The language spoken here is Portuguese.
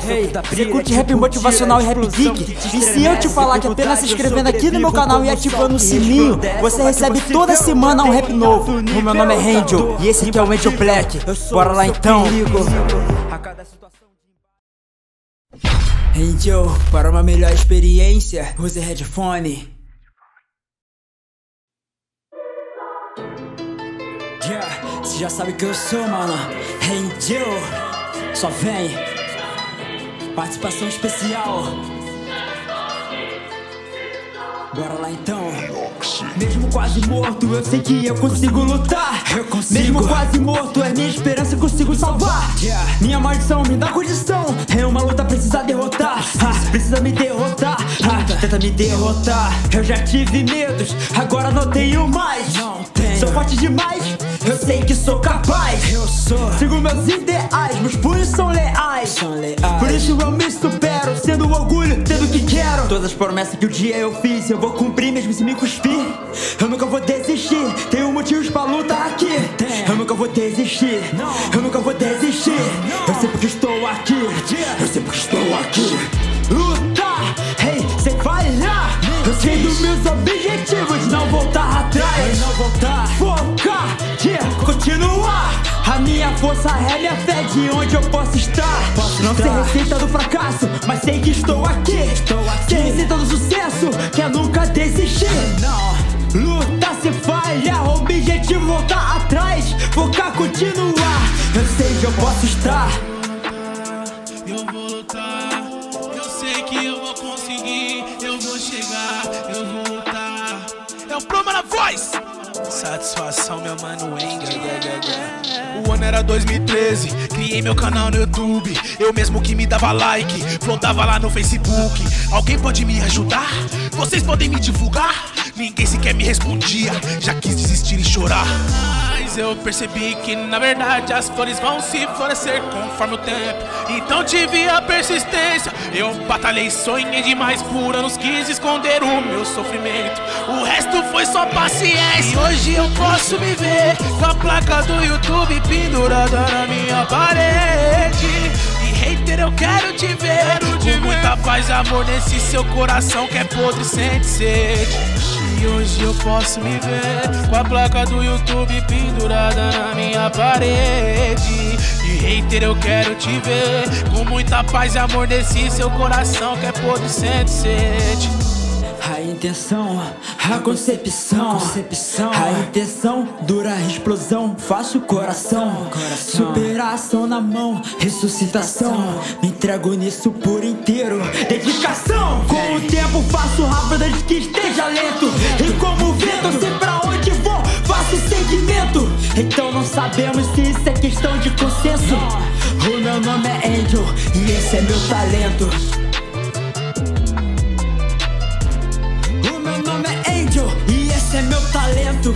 Hey, você curte rap motivacional e rap geek? E se eu te falar que apenas se inscrevendo aqui no meu canal e ativando o sininho, você recebe toda semana um rap novo. O meu nome é Angel e esse aqui é o Angel Black. Bora lá então. Angel, para uma melhor experiência, use headphone. Yeah, você já sabe que eu sou, mano. Angel, só vem. Participação especial. Bora lá então. Mesmo quase morto, eu sei que eu consigo lutar. Eu consigo. Mesmo quase morto, é minha esperança, eu consigo salvar. Yeah. Minha maldição me dá condição. É uma luta, precisa derrotar. Ah, precisa me derrotar. Ah, tenta me derrotar. Eu já tive medos, agora não tenho mais. Não tenho. Sou forte demais, eu sei que sou capaz. Eu sou. Sigo meus ideais, meus punhos são leais. São leais. Eu me supero, sendo orgulho, tendo o que quero. Todas as promessas que o dia eu fiz, eu vou cumprir mesmo se me cuspir. Eu nunca vou desistir, tenho motivos pra lutar aqui. Eu nunca vou desistir, eu nunca vou desistir. Eu sei porque estou aqui, eu sei porque estou aqui. Lutar, hey, sem falhar. Eu sei dos meus objetivos, não voltar minha força é minha fé de onde eu posso estar. não sei receita do fracasso, mas sei que estou aqui. Estou aqui. Sei receita do sucesso, que é nunca desistir. Não. Lutar se falha, objetivo voltar atrás, focar, continuar. Eu sei que eu posso estar. Eu vou lutar, eu sei que eu vou conseguir, eu vou chegar, eu vou lutar. É o Proma na voz! Satisfação, meu mano, Engel. O ano era 2013, criei meu canal no YouTube. Eu mesmo que me dava like, flotava lá no Facebook. Alguém pode me ajudar? Vocês podem me divulgar? Ninguém sequer me respondia, já quis desistir e chorar. Mas eu percebi que na verdade as flores vão se florescer conforme o tempo. Então tive a persistência. Eu batalhei, sonhei demais por anos, quis esconder o meu sofrimento. O resto foi só paciência. E hoje eu posso me ver com a placa do YouTube pendurada na minha parede. E hater, eu quero te ver com muita paz e amor nesse seu coração que é podre e sente sede. E hoje eu posso me ver com a placa do YouTube pendurada na minha parede. E hater, eu quero te ver com muita paz e amor nesse seu coração que é podre e sente sede. A intenção, a concepção, concepção. A intenção dura a explosão, faço coração, coração. Superação na mão, ressuscitação. Me entrego nisso por inteiro, dedicação. Com o tempo faço rápido antes que esteja lento. Sabemos se isso é questão de consenso. O meu nome é Angel e esse é meu talento. E esse é meu talento.